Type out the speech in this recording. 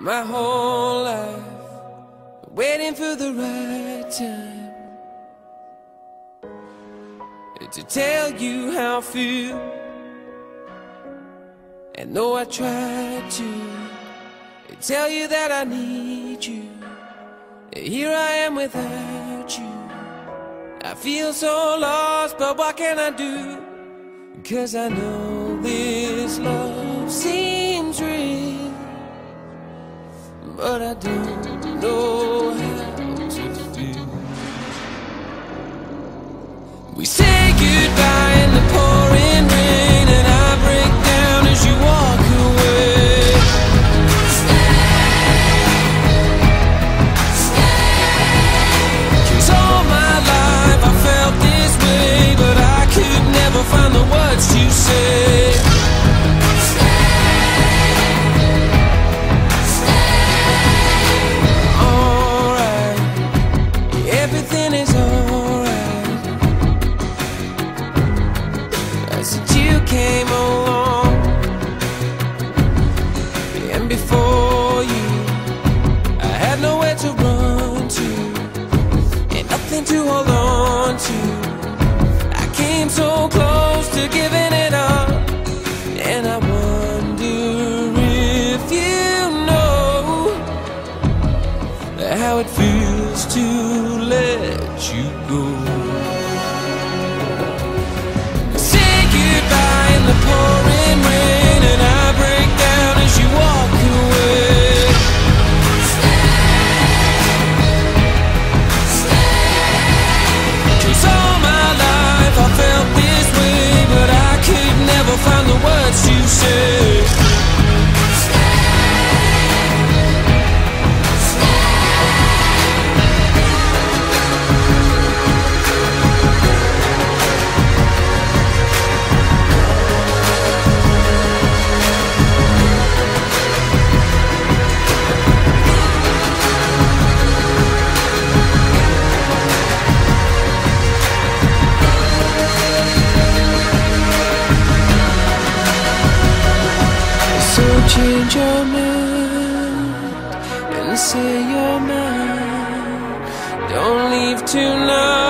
my whole life, waiting for the right time to tell you how I feel. And though I tried to tell you that I need you, here I am without you. I feel so lost, but what can I do? Cause I know this love Don't know how to feel. We say goodbye everything is alright. Since you came along, and before you, I had nowhere to run to, and nothing to hold on to. I came so close to giving it up, and I wonder if you know how it feels to you go. Change your mind and say you're mine. Don't leave tonight.